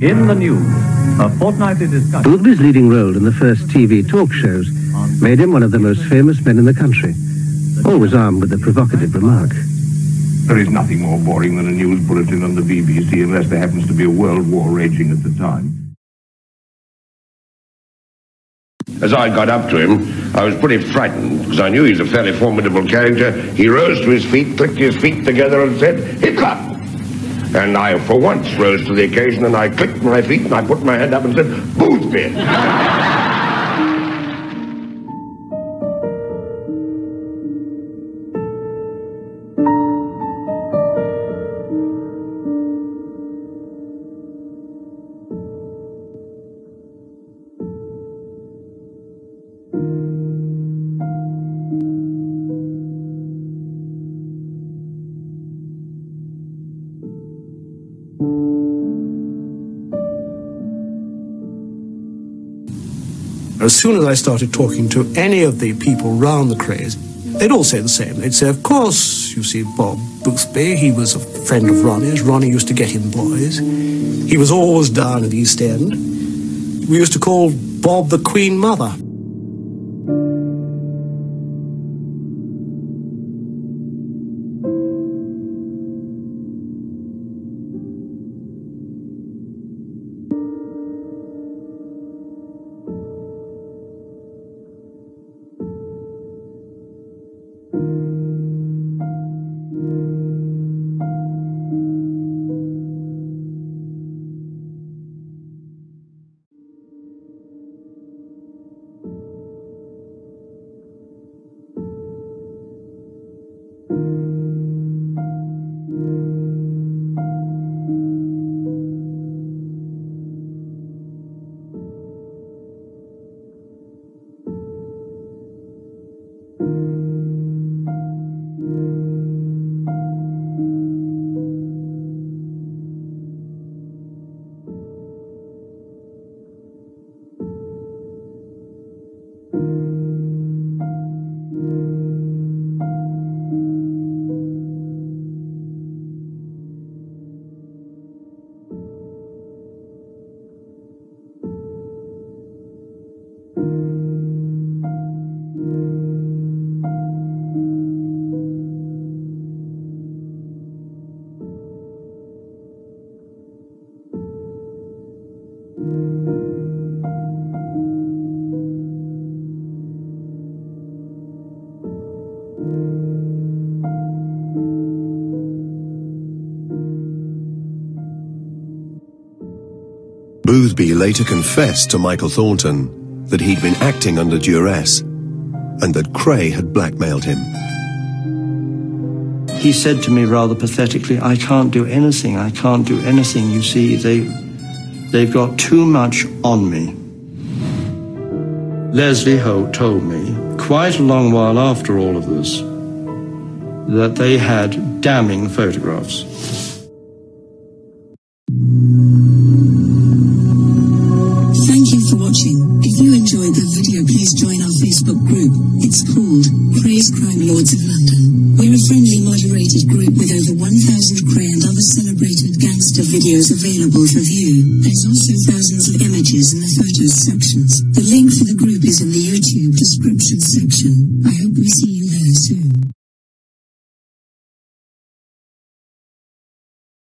In the news, a fortnightly discussion. Boothby's leading role in the first TV talk shows made him one of the most famous men in the country, always armed with a provocative remark. There is nothing more boring than a news bulletin on the BBC unless there happens to be a world war raging at the time. As I got up to him, I was pretty frightened because I knew he's a fairly formidable character. He rose to his feet, clicked his feet together and said, Hitler! And I, for once, rose to the occasion and I clicked my feet and I put my hand up and said, Boothby! As soon as I started talking to any of the people round the Krays, they'd all say the same. They'd say, of course, you see, Bob Boothby, he was a friend of Ronnie's. Ronnie used to get him boys. He was always down at East End. We used to call Bob the Queen Mother. Boothby later confessed to Michael Thornton that he'd been acting under duress and that Kray had blackmailed him. He said to me rather pathetically, I can't do anything, I can't do anything. You see, they, they've got too much on me. Leslie Holt told me, quite a long while after all of this, that they had damning photographs. Please join our Facebook group. It's called Krays Crime Lords of London. We're a friendly, moderated group with over 1,000 Kray and other celebrated gangster videos available for view. There's also thousands of images in the photos sections. The link for the group is in the YouTube description section. I hope we see you there soon.